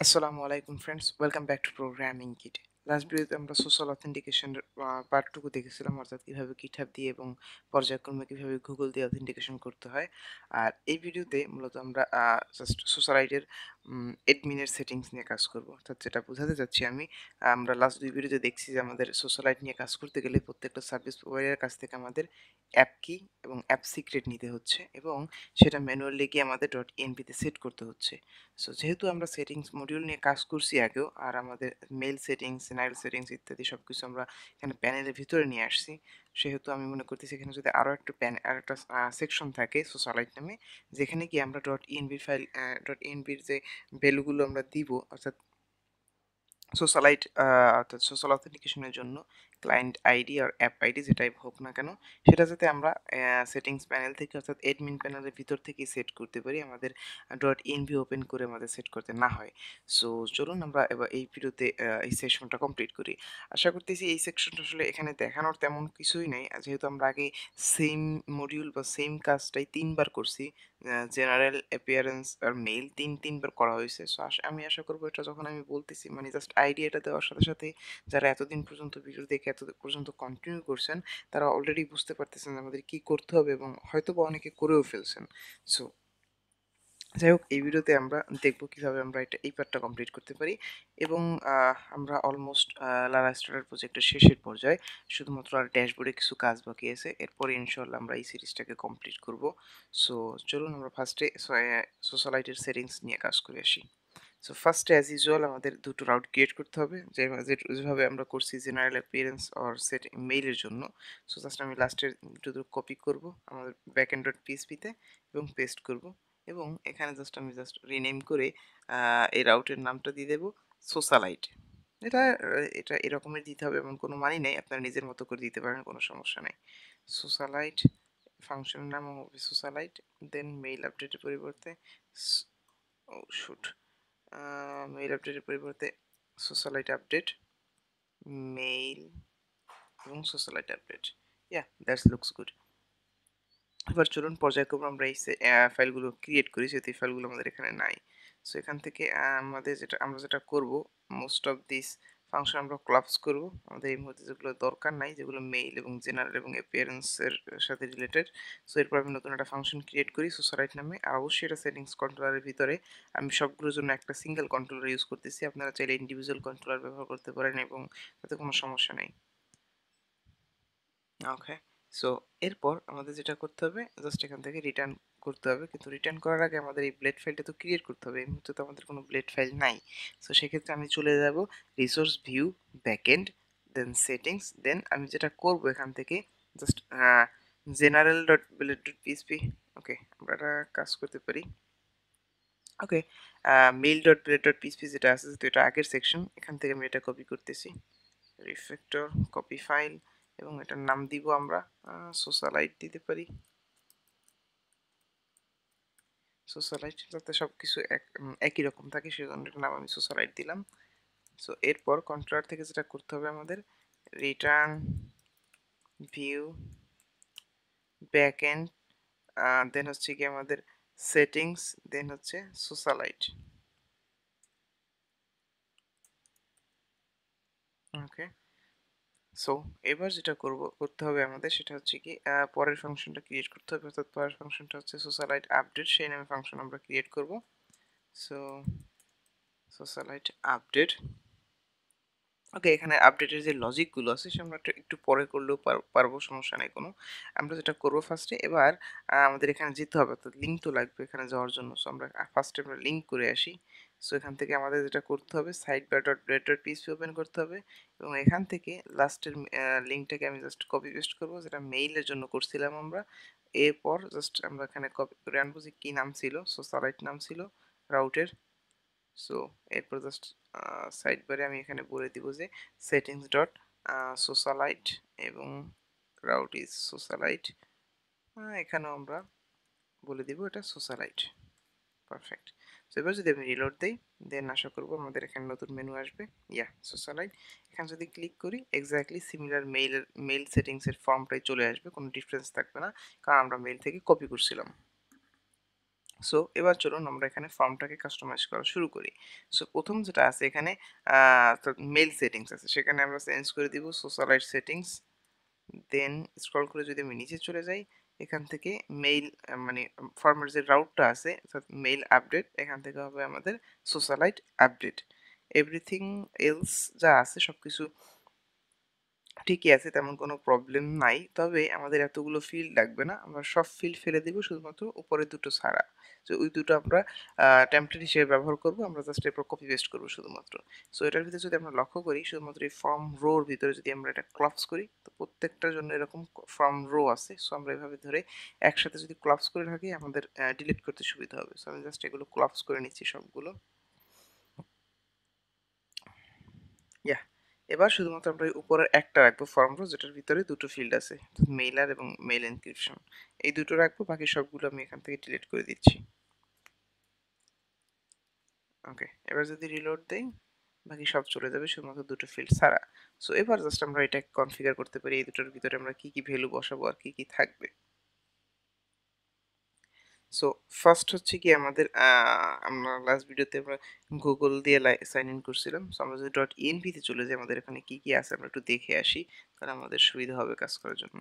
Assalamu alaikum friends. Welcome back to programming kit. Last ভিডিওতে আমরা social অথেন্টিকেশনের পার্টটুকু দেখেছিলাম, অর্থাৎ কীভাবে কিটহাব দিয়ে এবং পর্যায়ক্রমে কীভাবে গুগল দিয়ে অথেন্টিকেশন করতে হয়। আর এই ভিডিওতে মূলত আমরা জাস্ট সোশ্যালাইটের এডমিনের সেটিংস নিয়ে কাজ করব। অর্থাৎ যেটা বোঝাতে চাচ্ছি আমি, আমরা লাস্ট দুই ভিডিওতে দেখছি যে আমাদের সোশ্যালাইট নিয়ে কাজ করতে গেলে প্রত্যেকটা সার্ভিস প্রোভাইডারের কাছ থেকে আমাদের অ্যাপ কি এবং অ্যাপ সিক্রেট নিতে হচ্ছে এবং সেটা ম্যানুয়ালি গিয়ে আমাদের ডট এনপিতে সেট করতে হচ্ছে। সো যেহেতু আমরা সেটিংস মডিউল নিয়ে কাজ করছি আগেও, আর আমাদের মেল সেটিংস নাইল সেটিংস ইত্যাদি সব কিছু আমরা এখানে প্যানেলের ভিতরে নিয়ে আসছি। সেহেতু আমি মনে করতেছি এখানে যদি আরও একটা প্যান আর একটা সেকশন থাকে সোশ্যালাইট নামে যেখানে কি আমরা ডট ইএনবি ফাইল ডট ইএনবির যে ভ্যালুগুলো আমরা দিব, অর্থাৎ সোশ্যালাইট অর্থাৎ সোশ্যাল অথেন্টিকেশনের জন্য ক্লায়েন্ট আইডি আর অ্যাপ আইডি যেটাই হোক না কেন, সেটা যাতে আমরা সেটিংস প্যানেল থেকে অর্থাৎ অ্যাডমিন প্যানেলের ভিতর থেকেই সেট করতে পারি, আমাদের ডট ইনভি ওপেন করে আমাদের সেট করতে না হয়। সো চলুন আমরা এবার এই ভিডিওতে এই সেকশনটা কমপ্লিট করি। আশা করতেছি এই সেকশনটা আসলে এখানে দেখানোর তেমন কিছুই নেই। যেহেতু আমরা আগে সেম মডিউল বা সেম কাজটাই তিনবার করছি জেনারেল অ্যাপিয়ারেন্স আর মেল তিন তিনবার করা হয়েছে সো আমি আশা করব এটা যখন আমি বলতেছি মানে জাস্ট আইডিয়াটা দেওয়ার সাথে সাথে যারা এতদিন পর্যন্ত ভিডিও দেখে এত পর্যন্ত কন্টিনিউ করছেন তারা অলরেডি বুঝতে পারতেছেন আমাদের কি করতে হবে এবং হয়তো বা অনেকে করেও ফেলছেন সো যাই হোক, এই ভিডিওতে আমরা দেখব কীভাবে আমরা এটা, এই পার্টটা কমপ্লিট করতে পারি। এবং আমরা অলমোস্ট লারা স্টার্টার প্রজেক্টের শেষের পর্যায়ে শুধুমাত্র আর ড্যাশবোর্ডে কিছু কাজ বাকি আছে। এরপরে ইনশাল্লাহ আমরা এই সিরিজটাকে কমপ্লিট করব। সো চলুন আমরা ফার্স্টে সোশ্যালাইটের সেটিংস নিয়ে কাজ করে আসি। সো ফার্স্টে অ্যাজ ইউজুয়াল আমাদের দুটো রাউট ক্রিয়েট করতে হবে। যেভাবে আমরা করছি জেনারেল অ্যাপিয়ারেন্স অর সেট মেইলের জন্য। সো জাস্ট আমি লাস্টের দুটো কপি করব আমাদের ব্যাক এন্ড পিএসপিতে এবং পেস্ট করব। এবং এখানে জাস্ট আমি জাস্ট রিনেম করে এই রাউটের নামটা দিয়ে দেবো সোশ্যালাইট এটা এটা এরকমের দিতে হবে, এমন কোনো মানি নেই, আপনারা নিজের মতো করে দিতে পারেন, কোনো সমস্যা নেই। সোশ্যালাইট ফাংশনের নাম হবে সোশ্যালাইট দেন মেইল আপডেটের পরিবর্তে ও শুট মেইল আপডেটের পরিবর্তে সোশ্যালাইট আপডেট মেইল এবং Socialite update yeah that's looks good এবার চলুন পর্যায়ক্রমে আমরা এই ফাইলগুলো ক্রিয়েট করি যেহেতু এই ফাইলগুলো আমাদের এখানে নাই। সো এখান থেকে আমাদের যেটা, আমরা যেটা করব মোস্ট অফ দিস ফাংশন আমরা ক্লাবস করব। আমাদের এই মুহূর্তে যেগুলো দরকার নাই, যেগুলো মেইল এবং জেনারেল এবং অ্যাপিয়ারেন্সের সাথে রিলেটেড সো এরপর আমি নতুন একটা ফাংশন ক্রিয়েট করি। সোসারাইট নামে, আর অবশ্যই এটা সেটিংস কন্ট্রোলারের ভিতরে। আমি সবগুলোর জন্য একটা সিঙ্গেল কন্ট্রোলার ইউজ করতেছি। আপনারা চাইলে ইন্ডিভিজুয়াল কন্ট্রোলার ব্যবহার করতে পারেন এবং তাতে কোনো সমস্যা নেই। ওকে সো এরপর আমাদের যেটা করতে হবে জাস্ট এখান থেকে রিটার্ন করতে হবে। কিন্তু রিটার্ন করার আগে আমাদের এই ব্লেড ফাইলটা তো ক্রিয়েট করতে হবে। এই মুহূর্তে তো আমাদের কোনো ব্লেড ফাইল নাই। সো সেক্ষেত্রে আমি চলে যাব resource view backend then settings then আমি যেটা করব এখান থেকে just general dot blade dot PHP okay আমরা কাজ করতে পারি। Okay mail dot blade dot PHP যেটা আছে তো এটা আগের সেকশন এখান থেকে আমি এটা কপি করতেছি। রিফ্যাক্টর কপি ফাইল এবং এটার নাম দিব আমরা সোশ্যালাইট দিতে পারি। সোশ্যালাইট যাতে সব কিছু একই রকম থাকে, সেজন্য নাম আমি সোশ্যালাইট দিলাম। সো এরপর কন্ট্রোলার থেকে যেটা করতে হবে আমাদের return view back end then হচ্ছে কি আমাদের সেটিংস দেন হচ্ছে সোশ্যালাইট ওকে সো এবার যেটা করব, করতে হবে আমাদের সেটা হচ্ছে কি পরের ফাংশনটা ক্রিয়েট করতে হবে। অর্থাৎ পরের ফাংশনটা হচ্ছে সোশ্যালাইট আপডেট সেই নামে ফাংশন আমরা ক্রিয়েট করব। সো সোশ্যালাইট আপডেট ওকে এখানে আপডেটের যে লজিকগুলো আছে সে আমরা একটু পরে করলেও পারব, সমস্যা নেই কোনো। আমরা যেটা করব ফার্স্টে এবার আমাদের এখানে যেতে হবে, অর্থাৎ লিঙ্ক তো লাগবে এখানে যাওয়ার জন্য। সো আমরা ফার্স্টে আমরা লিঙ্ক করে আসি। সো এখান থেকে আমাদের যেটা করতে হবে sidebar dot blade dot PHP open করতে হবে এবং এখান থেকে লাস্টের লিঙ্কটাকে আমি জাস্ট কপি পেস্ট করব, যেটা মেইলের জন্য করছিলাম আমরা। এরপর জাস্ট আমরা এখানে কপি করে আনব যে কী নাম ছিল। সো সালাইট নাম ছিল রাউটের সো এরপর জাস্ট সাইড বারে আমি এখানে বলে দিব যে সেটিংস ডট সোশ্যালাইট এবং রাউট ইজ সোশ্যালাইট এখানেও আমরা বলে দিব এটা সোশ্যালাইট পারফেক্ট সো এবার যদি আমি রিলোড দিই দেন আশা করব আমাদের এখানে নতুন মেনু আসবে। ইয়া সোশ্যালাইট এখানে যদি ক্লিক করি এক্স্যাক্টলি সিমিলার মেইলের মেইল সেটিংসের ফর্মটাই চলে আসবে, কোনো ডিফারেন্স থাকবে না। কারণ আমরা মেইল থেকে কপি করছিলাম। সো এবার চলুন আমরা এখানে ফর্মটাকে কাস্টমাইজ করা শুরু করি। সো প্রথম যেটা আছে এখানে মেল সেটিংস আছে। সেখানে আমরা চেঞ্জ করে দিব সোশ্যালাইট সেটিংস দেন স্ক্রল করে যদি আমি নিচে চলে যাই, এখান থেকে মেইল মানে ফর্মের যে রাউটটা আছে, অর্থাৎ মেইল আপডেট এখান থেকে হবে আমাদের সোশ্যালাইট আপডেট এভরিথিং এলস যা আছে সব কিছু ঠিকই আছে, তেমন কোনো প্রবলেম নাই। তবে আমাদের এতগুলো ফিল্ড লাগবে না, আমরা সব ফিল্ড ফেলে দেবো শুধুমাত্র উপরে দুটো ছাড়া। তো ওই দুটো আমরা টেমপ্লেট হিসেবে ব্যবহার করব, আমরা জাস্ট এরপর কপি পেস্ট করব শুধুমাত্র। সো এটার ভিতরে যদি আমরা লক্ষ্য করি, শুধুমাত্র এই ফর্ম রোর ভিতরে যদি আমরা এটা ক্লপস করি, তো প্রত্যেকটার জন্য এরকম ফর্ম রো আছে। সো আমরা এভাবে ধরে একসাথে যদি ক্লপস করে থাকি, আমাদের ডিলিট করতে সুবিধা হবে। সো আমি জাস্ট এগুলো ক্লপস করে নিচ্ছি সবগুলো। ইয়া এবার শুধুমাত্র আমরা উপরের একটা রাখব ফর্ম রো যেটার ভিতরে দুটো ফিল্ড আছে মেইলার এবং মেইল এনক্রিপশন এই দুটো রাখব, বাকি সবগুলো আমি এখান থেকে ডিলিট করে দিচ্ছি। ওকে এবার যদি রিলোড দেই, বাকি সব চলে যাবে শুধুমাত্র দুটো ফিল্ড ছাড়া। সো এবার জাস্ট আমরা এটা কনফিগার করতে পারি, এই দুটোর ভিতরে আমরা কি কি ভ্যালু বসাবো আর কি কি থাকবে। সো ফার্স্ট হচ্ছে কি আমাদের আমরা লাস্ট ভিডিওতে আমরা গুগল দিয়ে সাইন ইন করছিলাম। সো আমরা যদি ডট ইএনপিতে চলে যাই, আমাদের এখানে কি কি আছে আমরা একটু দেখে আসি। তাহলে আমাদের সুবিধা হবে কাজ করার জন্য।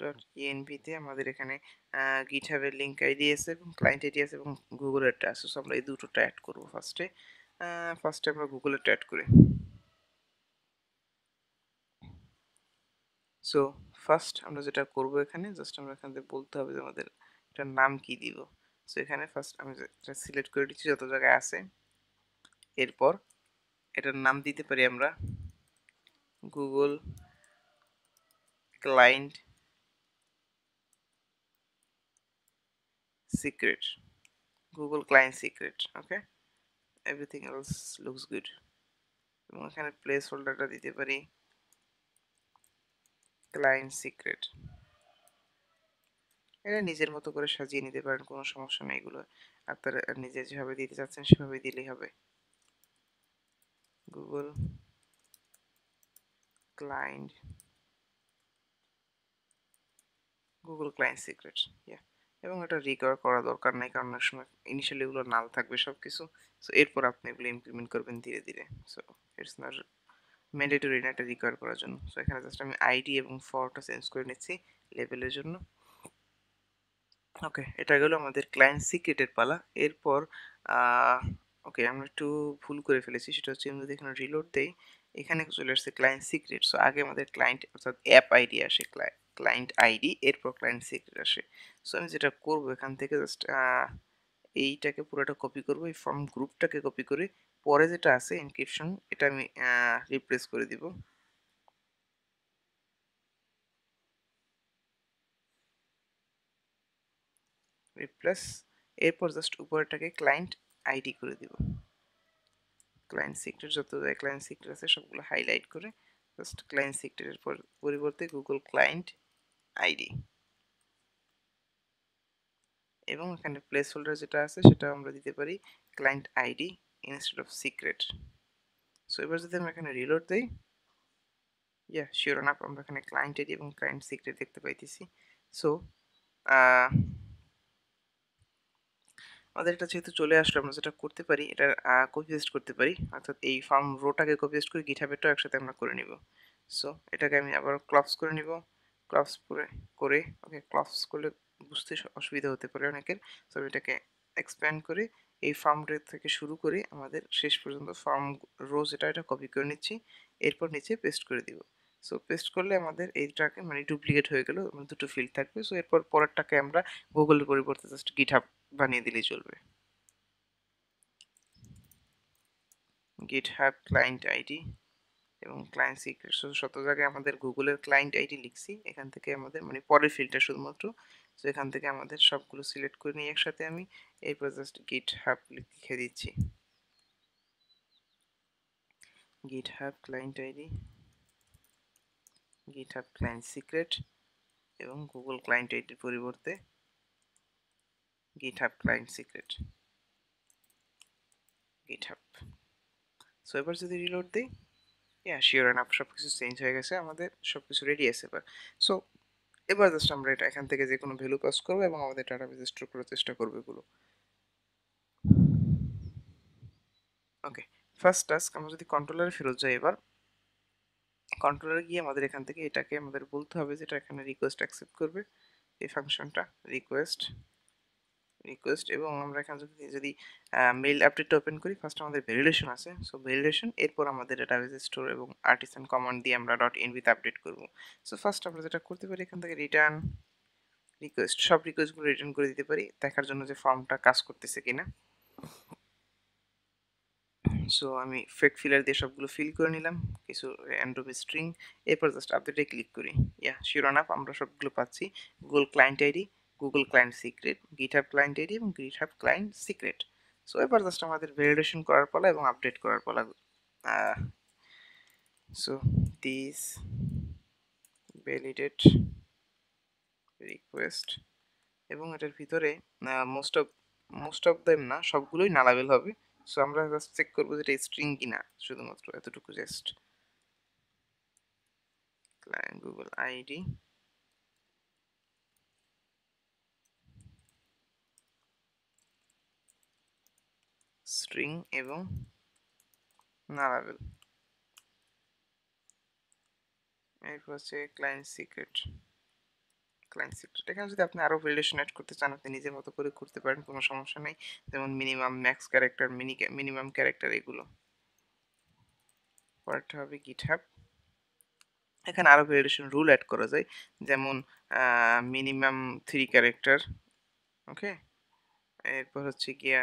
ডট ইএনপিতে আমাদের এখানে গিটহাবের লিঙ্ক আইডি আছে এবং ক্লায়েন্ট আইডি আছে এবং গুগলেরটা আছে। সো আমরা এই দুটোটা অ্যাড করব ফার্স্টে ফার্স্টে আমরা গুগলেরটা অ্যাড করি। সো ফার্স্ট আমরা যেটা করব এখানে জাস্ট আমরা এখান থেকে বলতে হবে যে আমাদের এটার নাম কি দিব। সো এখানে ফার্স্ট আমি এটা সিলেক্ট করে দিচ্ছি, যত জায়গায় আছে। এরপর এটার নাম দিতে পারি আমরা Google client secret. Google client secret, okay? Everything else looks good. এবং এখানে প্লেস হোল্ডারটা দিতে পারি? ক্লায়েন্ট সিক্রেট এটা নিজের মতো করে সাজিয়ে নিতে পারেন, কোনো সমস্যা নেই এগুলো। আপনারা নিজে যেভাবে দিতে চাচ্ছেন, সেভাবে দিলেই হবে। Google client Google client secret yeah এবং এটা রিকভার করা দরকার নাই। কারণ অনেক সময় ইনিশিয়ালি এগুলো নাল থাকবে সব কিছু সো এরপর আপনি এগুলো ইমপ্লিমেন্ট করবেন ধীরে ধীরে। সো ইটস নট ম্যান্ডেটরি না এটা রিকভার করার জন্য। সো এখানে জাস্ট আমি আইডি এবং ফরটা চেঞ্জ করে নিচ্ছি লেভেলের জন্য। ওকে এটা গেল আমাদের ক্লায়েন্ট সিক্রেটের পালা। এরপর ওকে আমরা একটু ভুল করে ফেলেছি। সেটা হচ্ছে যদি এখানে রিলোড দেই, এখানে চলে আসছে ক্লায়েন্ট সিক্রেট সো আগে আমাদের ক্লায়েন্ট অর্থাৎ অ্যাপ আইডি আসে ক্লায়েন্ট আইডি এরপর ক্লায়েন্ট সিক্রেট আসে। সো আমি যেটা করব এখান থেকে জাস্ট এইটাকে পুরোটা কপি করব, এই ফর্ম গ্রুপটাকে কপি করে পরে যেটা আছে এনক্রিপশন এটা আমি রিপ্লেস করে দিব। রিপ্লেস এরপর জাস্ট উপরেটাকে ক্লায়েন্ট আইডি করে দিব। ক্লায়েন্ট সিক্রেট যত ক্লায়েন্ট সিক্রেট আছে সবগুলো হাইলাইট করে জাস্ট ক্লায়েন্ট সিক্রেটের পরিবর্তে গুগল ক্লায়েন্ট আইডি। এবং এখানে প্লেস হোল্ডার যেটা আছে, সেটা আমরা দিতে পারি client ID instead of secret so এবার যদি আমরা এখানে রিলোড দিই ইয়া শিওর না আমরা এখানে ক্লায়েন্ট আইডি এবং ক্লায়েন্ট সিক্রেট দেখতে পাইতেছি। সো আমাদের এটা যেহেতু চলে আসলো, আমরা যেটা করতে পারি, এটা কপি পেস্ট করতে পারি। অর্থাৎ এই ফার্ম রোটাকে কপি পেস্ট করে গিটহাবেরটাও একসাথে আমরা করে নিব। সো এটাকে আমি আবার ক্লপস করে নিব। ক্লপস করে করে ওকে ক্লপস করলে বুঝতে অসুবিধা হতে পারে অনেকের। সো এটাকে এক্সপ্যান্ড করে এই ফার্ম থেকে শুরু করে আমাদের শেষ পর্যন্ত ফার্ম রোজ এটা এটা কপি করে নিচ্ছি। এরপর নিচে পেস্ট করে দিব। সো পেস্ট করলে আমাদের এইটাকে মানে ডুপ্লিকেট হয়ে গেল দুটো ফিল্ড থাকবে। সো এরপর পরেরটাকে আমরা গুগলের পরিবর্তে জাস্ট গিটহাব বানিয়ে দিলেই চলবে। গিটহাব ক্লায়েন্ট আইডি এবং ক্লায়েন্ট সিক্রেট শুধু শত জায়গায় আমাদের গুগলের ক্লায়েন্ট আইডি লিখছি, এখান থেকে আমাদের মানে পরের ফিল্ডটা শুধুমাত্র। তো এখান থেকে আমাদের সবগুলো সিলেক্ট করে নিয়ে একসাথে আমি এরপর জাস্ট গিট হাব লিখে দিচ্ছি। GitHub client ID GitHub client secret এবং গুগল ক্লায়েন্ট আইডির পরিবর্তে GitHub client secret GitHub so এবার যদি রিলোড দিই ইয়া শিওর এনাফ সব কিছু চেঞ্জ হয়ে গেছে, আমাদের সব কিছু রেডি আছে এবার। সো এবার জাস্ট আমরা এটা এখান থেকে যে কোনো ভ্যালু পাস করব এবং আমাদের ডাটাবেস স্টোর করার চেষ্টা করব এগুলো। ওকে ফার্স্ট টাস্ক আমরা যদি কন্ট্রোলারে ফেরত যাই এবার। কন্ট্রোলারে গিয়ে আমাদের এখান থেকে এটাকে আমাদের বলতে হবে যে এটা এখানে রিকোয়েস্ট অ্যাকসেপ্ট করবে। এই ফাংশনটা রিকোয়েস্ট রিকোয়েস্ট এবং আমরা এখানে যদি যদি মেইল আপডেটটা ওপেন করি ফার্স্ট আমাদের ভ্যালিডেশন আছে। সো ভ্যালিডেশন এরপর আমাদের ডাটাবেস স্টোর এবং আর্টিসান কমান্ড দিয়ে আমরা ডট এনভিতে আপডেট করব। সো ফার্স্ট আমরা যেটা করতে পারি, এখান থেকে রিটার্ন রিকোয়েস্ট সব রিকোয়েস্টগুলো রিটার্ন করে দিতে পারি, দেখার জন্য যে ফর্মটা কাজ করতেছে কিনা। সো আমি ফেক ফিলার দিয়ে সবগুলো ফিল করে নিলাম, কিছু অ্যান্ড্রোম স্ট্রিং এরপর জাস্ট আপডেটে ক্লিক করি। ইয়া শিরোনাপ আমরা সবগুলো পাচ্ছি। Google client ID Google client secret GitHub client ID এবং গিটহাব ক্লায়েন্ট সিক্রেট সো এবার জাস্ট আমাদের ভ্যালিডেশন করার পালা এবং আপডেট করার পালা। সো দিস ভ্যালিডেট রিকোয়েস্ট এবং এটার ভিতরে most of most of them না, সবগুলোই নালাবেল হবে। সো আমরা জাস্ট চেক করব যে এটা স্ট্রিং কিনা, শুধুমাত্র এতটুকু just client Google ID string এবং নারাবেল। এরপর হচ্ছে ক্লায়েন্ট সিক্রেট ক্লায়েন্ট সিক্রেট এখানে যদি আপনি আরও ভ্যালিডেশন অ্যাড করতে চান, আপনি নিজের মতো করে করতে পারেন, কোনো সমস্যা নেই। যেমন minimum max character mini minimum character এগুলো। পরেরটা হবে গিটহাব এখানে আরও ভ্যালিডেশন রুল অ্যাড করা যায়। যেমন মিনিমাম থ্রি ক্যারেক্টার ওকে এরপর হচ্ছে গিয়া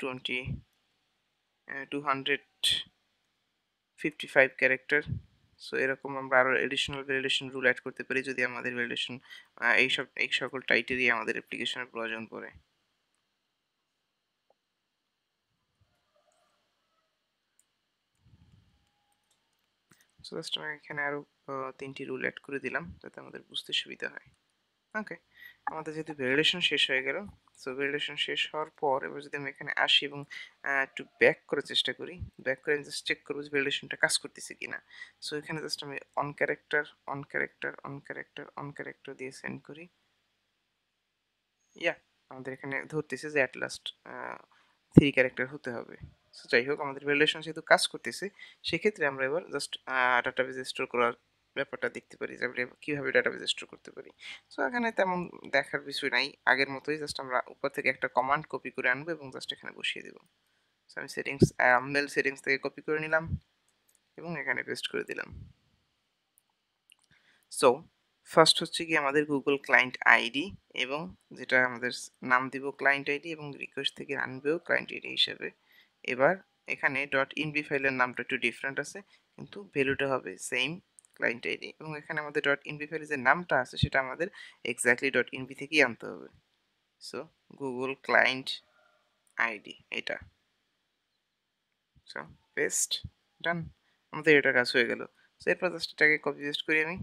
twenty two hundred fifty five character so এরকম আমরা আরও এডিশনাল ভ্যালিডেশন রুল অ্যাড করতে পারি যদি আমাদের ভ্যালিডেশন এই সব, এই সকল টাইটেরিয়া আমাদের অ্যাপ্লিকেশনের প্রয়োজন পড়ে। সো জাস্ট আমি এখানে আরও তিনটি রুল অ্যাড করে দিলাম যাতে আমাদের বুঝতে সুবিধা হয়। ওকে আমাদের যেহেতু ভ্যালিডেশন শেষ হয়ে গেল সো ভ্যালিডেশন শেষ হওয়ার পর এবার যদি আমি এখানে আসি এবং একটু ব্যাক করার চেষ্টা করি ব্যাক করে জাস্ট চেক করব যে ভ্যালিডেশনটা কাজ করতেছে কিনা। সো এখানে জাস্ট আমি on character on character on character on character দিয়ে সেন্ড করি। ইয়া আমাদের এখানে ধরতেছে যে অ্যাট লাস্ট থ্রি ক্যারেক্টার হতে হবে। সো যাই হোক, আমাদের ভ্যালিডেশন যেহেতু কাজ করতেছে, সেক্ষেত্রে আমরা এবার জাস্ট ডাটাবেজ স্টোর করার ব্যাপারটা দেখতে পারি যে আমরা কীভাবে ডাটাবেজ স্টোর করতে পারি। সো এখানে তেমন দেখার বিষয় নাই। আগের মতোই জাস্ট আমরা উপর থেকে একটা কমান্ড কপি করে আনব এবং জাস্ট এখানে বসিয়ে দেবো। সো আমি সেটিংস মেল সেটিংস থেকে কপি করে নিলাম এবং এখানে পেস্ট করে দিলাম। সো ফার্স্ট হচ্ছে কি আমাদের গুগল ক্লায়েন্ট আইডি এবং যেটা আমাদের নাম দিব ক্লায়েন্ট আইডি এবং রিকোয়েস্ট থেকে আনবেও ক্লায়েন্ট আইডি হিসেবে। এবার এখানে ডট ইনবি ফাইলের নামটা একটু ডিফারেন্ট আছে, কিন্তু ভ্যালুটা হবে সেম ক্লায়েন্ট আইডি এবং এখানে আমাদের ডট ইনবি ফাইলের যে নামটা আছে, সেটা আমাদের এক্স্যাক্টলি ডট ইনবি থেকেই আনতে হবে। সো গুগল ক্লায়েন্ট আইডি এটা। সো পেস্ট ডান আমাদের এটা কাজ হয়ে গেল। সো এরপর জাস্ট এটাকে কপি পেস্ট করি আমি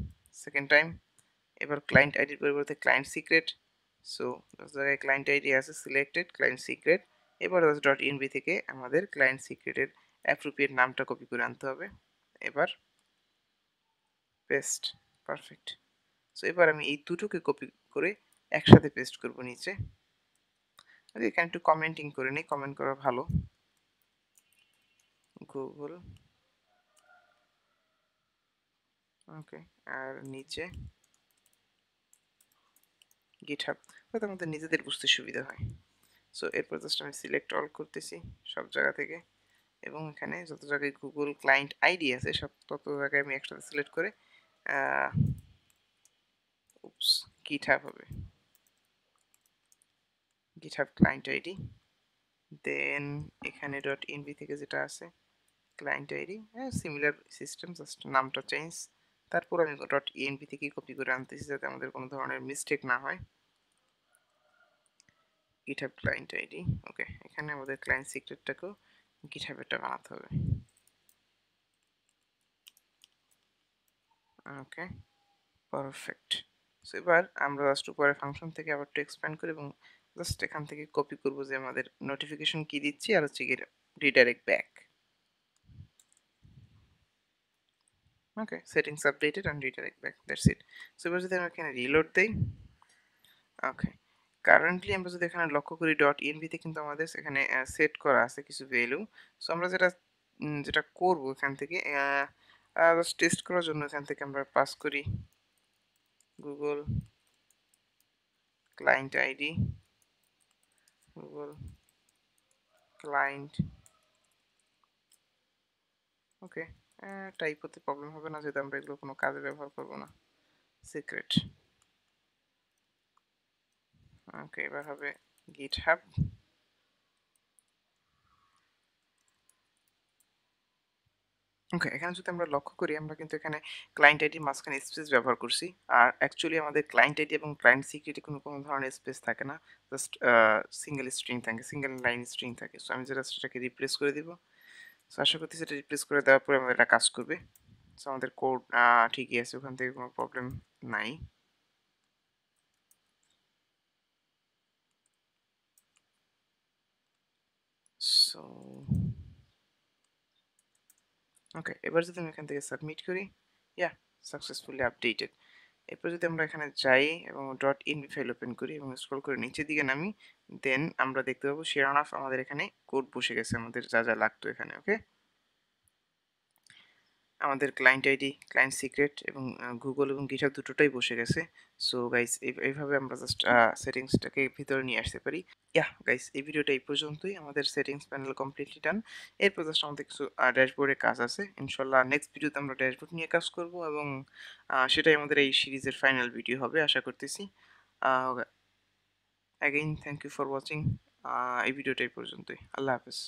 সেকেন্ড টাইম এবার ক্লায়েন্ট আইডির পরিবর্তে ক্লায়েন্ট সিক্রেট সো জায়গায় ক্লায়েন্ট আইডি আছে সিলেক্টেড ক্লায়েন্ট সিক্রেট এবার ডট ইনবি থেকে আমাদের ক্লায়েন্ট সিক্রেটের অ্যাপ্রোপ্রিয়েট নামটা কপি করে আনতে হবে। এবার পেস্ট পারফেক্ট সো এবার আমি এই দুটোকে কপি করে একসাথে পেস্ট করব নিচে। এখানে একটু কমেন্টিং করে নিই কমেন্ট করা ভালো। গুগল ওকে আর নিচে। গিটহাব যাতে আমাদের নিজেদের বুঝতে সুবিধা হয়। সো এরপর জাস্ট আমি সিলেক্ট অল করতেছি সব জায়গা থেকে। এবং এখানে যত জায়গায় গুগল ক্লায়েন্ট আইডি আছে, সব তত জায়গায় আমি একসাথে সিলেক্ট করে গিটহাব হবে? গিটহাব ক্লায়েন্ট আইডি দেন এখানে ডট ইনবি থেকে যেটা আছে ক্লায়েন্ট আইডি হ্যাঁ সিমিলার সিস্টেম জাস্ট নামটা চেঞ্জ তারপর আমি ডট ইএনপি থেকে কপি করে আনতেছি যাতে আমাদের কোনো ধরনের মিস্টেক না হয়। গিটহাব ক্লায়েন্ট আইডি ওকে এখানে আমাদের ক্লায়েন্ট সিক্রেটটাকেও গিটহাবেরটা বানাতে হবে। ওকে পারফেক্ট সো এবার আমরা জাস্ট উপরে ফাংশন থেকে আবার একটু এক্সপ্যান্ড করি এবং জাস্ট এখান থেকে কপি করব যে আমাদের নোটিফিকেশন কি দিচ্ছি আর হচ্ছে গিয়ে redirect back. Okay settings updated and redirect back that's it so এবার যদি আমরা এখানে রিলোড দেই ওকে কারেন্টলি আমরা যদি এখানে লক্ষ্য করি ডট ইএনভিতে কিন্তু আমাদের এখানে সেট করা আছে কিছু ভ্যালু সো আমরা যেটা যেটা করব এখান থেকে জাস্ট টেস্ট করার জন্য এখান থেকে আমরা পাস করি Google client ID Google client okay type হতে প্রবলেম হবে না, যেহেতু আমরা এগুলো কোনো কাজে ব্যবহার করব না। সিক্রেট ওকে এবার হবে গিট হাব ওকে এখানে যদি আমরা লক্ষ্য করি, আমরা কিন্তু এখানে ক্লায়েন্ট আইডি মাঝখানে স্পেস ব্যবহার করছি। আর অ্যাকচুয়ালি আমাদের ক্লায়েন্ট আইডি এবং ক্লায়েন্ট সিক্রেটে কোনো কোনো ধরনের স্পেস থাকে না। জাস্ট সিঙ্গেল স্ট্রিং থাকে সিঙ্গেল লাইন স্ট্রিং থাকে। সো আমি যেটা সেটাকে রিপ্লেস করে দিব। সো আশা করছি সেটা রিপ্লেস করে দেওয়ার পরে আমাদের এটা কাজ করবে। সো আমাদের কোড ঠিকই আছে, ওখান থেকে কোনো প্রবলেম নাই সো ওকে এবার যদি আমি এখান থেকে সাবমিট করি ইয়া সাকসেসফুলি আপডেটেড এরপর যদি আমরা এখানে যাই এবং ডট ইন ফাইল ওপেন করি এবং স্ক্রল করে নিচের দিকে নামি দেন আমরা দেখতে পাবো শেয়ার শেরানাফ আমাদের এখানে কোড বসে গেছে, আমাদের যা যা লাগতো এখানে ওকে আমাদের ক্লায়েন্ট আইডি ক্লায়েন্ট সিক্রেট এবং গুগল এবং গিটহাব দুটোটাই বসে গেছে। সো গাইস এইভাবে আমরা জাস্ট সেটিংসটাকে ভিতরে নিয়ে আসতে পারি। ইয়া গাইস এই ভিডিওটা এই পর্যন্তই। আমাদের সেটিংস প্যানেল কমপ্লিটলি ডান এরপর জাস্ট আমাদের কিছু ড্যাশবোর্ডে কাজ আছে। ইনশাল্লাহ নেক্সট ভিডিওতে আমরা ড্যাশবোর্ড নিয়ে কাজ করব এবং সেটাই আমাদের এই সিরিজের ফাইনাল ভিডিও হবে, আশা করতেছি। Again thank you for watching এই ভিডিওটা এই পর্যন্তই। আল্লাহ হাফেজ।